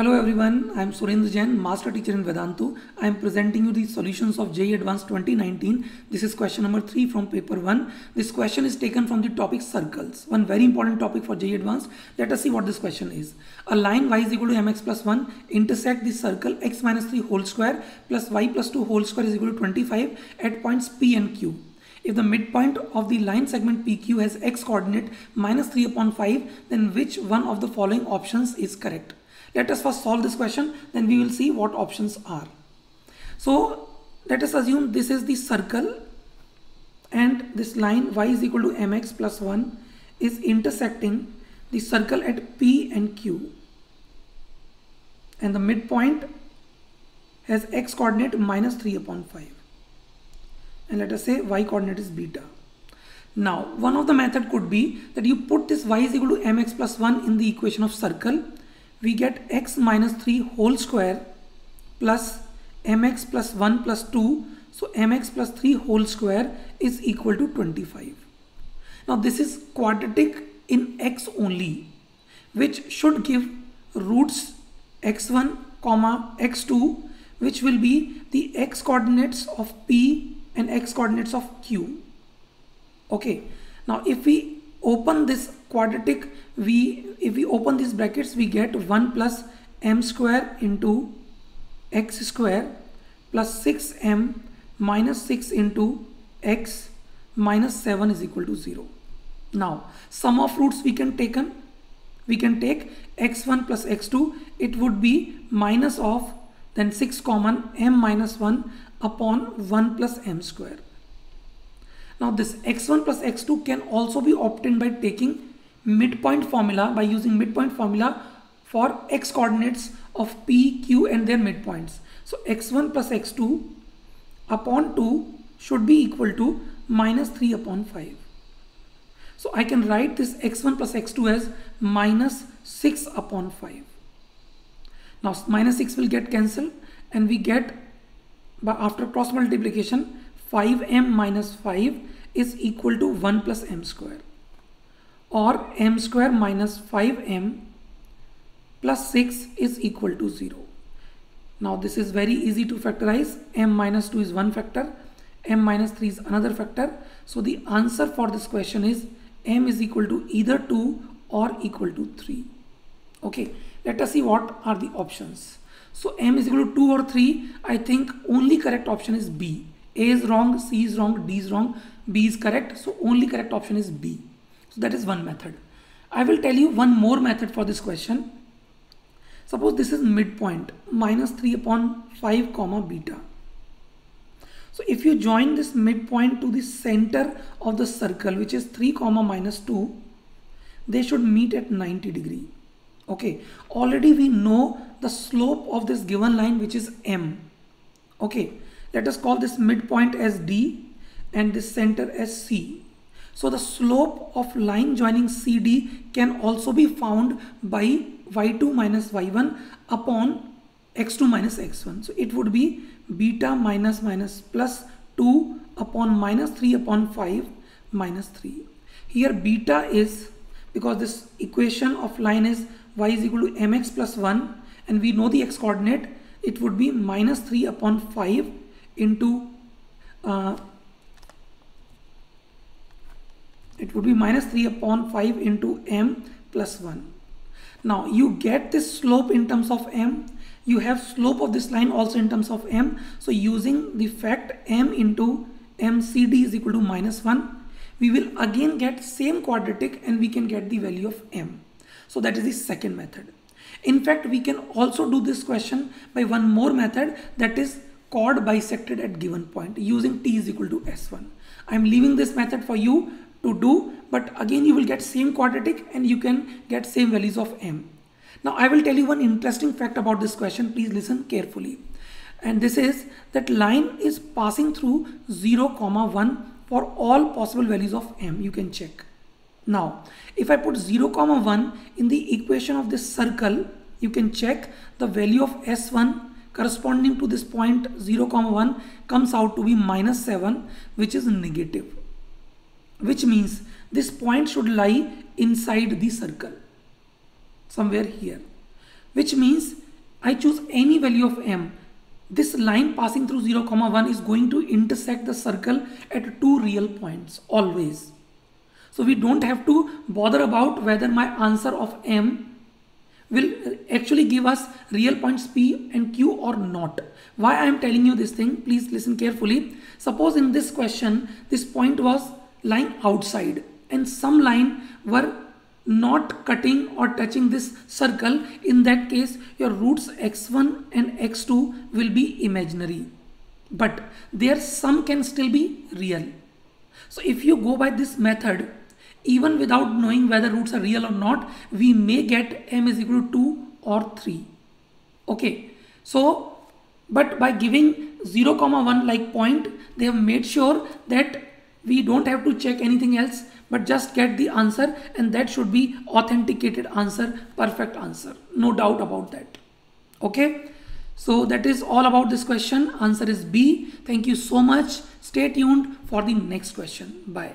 Hello everyone, I am Surendra Jain, Master Teacher in Vedantu. I am presenting you the solutions of JEE Advanced 2019. This is question number 3 from paper 1. This question is taken from the topic circles. One very important topic for JEE Advanced. Let us see what this question is. A line y is equal to mx plus 1 intersect the circle x minus 3 whole square plus y plus 2 whole square is equal to 25 at points P and Q. If the midpoint of the line segment PQ has x coordinate minus 3 upon 5, then which one of the following options is correct? Let us first solve this question, then we will see what options are. So let us assume this is the circle and this line y is equal to mx plus 1 is intersecting the circle at P and Q. And the midpoint has x coordinate minus 3 upon 5. And let us say y coordinate is beta. Now, one of the method could be that you put this y is equal to mx plus 1 in the equation of circle we get x minus 3 whole square plus mx plus 1 plus 2 so mx plus 3 whole square is equal to 25 now this is quadratic in x only which should give roots x1 comma x2 which will be the x coordinates of p and x coordinates of q. Okay. Now if we open this quadratic we if we open these brackets we get 1 plus m square into x square plus 6m minus 6 into x minus 7 is equal to 0 now sum of roots we can taken we can take x1 plus x2 it would be minus of then 6 common m minus 1 upon 1 plus m square. Now this x1 plus x2 can also be obtained by taking midpoint formula by using midpoint formula for x coordinates of p, q and their midpoints. So x1 plus x2 upon 2 should be equal to minus 3 upon 5. So I can write this x1 plus x2 as minus 6 upon 5. Now minus 6 will get cancelled and we get but after cross multiplication 5m minus 5 is equal to 1 plus m square or m square minus 5m plus 6 is equal to 0. Now this is very easy to factorize. m minus 2 is one factor, m minus 3 is another factor. So the answer for this question is m is equal to either 2 or equal to 3. Okay, let us see what are the options. So m is equal to 2 or 3. I think only correct option is B. A is wrong, C is wrong, D is wrong, B is correct. So only correct option is B. So that is one method. I will tell you one more method for this question. Suppose this is midpoint minus 3 upon 5 comma beta. So if you join this midpoint to the center of the circle which is 3 comma minus 2 they should meet at 90 degree. Okay already we know the slope of this given line which is m. Okay let us call this midpoint as d and this center as c. So the slope of line joining CD can also be found by y2 minus y1 upon x2 minus x1. So it would be beta minus minus plus 2 upon minus 3 upon 5 minus 3. Here beta is because this equation of line is y is equal to mx plus 1 and we know the x coordinate it would be minus 3 upon 5 into uh, it would be minus 3 upon 5 into m plus 1. Now you get this slope in terms of m. You have slope of this line also in terms of m. So using the fact m into mcd is equal to minus 1, we will again get same quadratic and we can get the value of m. So that is the second method. In fact, we can also do this question by one more method that is chord bisected at given point using t is equal to s1. I am leaving this method for you to do but again you will get same quadratic and you can get same values of m. Now I will tell you one interesting fact about this question please listen carefully and this is that line is passing through 0 comma 1 for all possible values of m you can check. Now if I put 0 comma 1 in the equation of this circle you can check the value of s1 corresponding to this point 0 comma 1 comes out to be minus 7 which is negative which means this point should lie inside the circle somewhere here which means I choose any value of m, this line passing through 0 comma 1 is going to intersect the circle at two real points always. So we don't have to bother about whether my answer of m will actually give us real points p and q or not. Why I am telling you this thing, please listen carefully. Suppose in this question, this point was lying outside. And some line were not cutting or touching this circle. In that case your roots x1 and x2 will be imaginary. But their sum can still be real. So if you go by this method even without knowing whether roots are real or not we may get m is equal to 2 or 3 okay. So but by giving 0 comma 1 like point they have made sure that we don't have to check anything else but just get the answer and that should be authenticated answer perfect answer. No doubt about that. Okay? So that is all about this question. Answer is b. Thank you so much. Stay tuned for the next question. Bye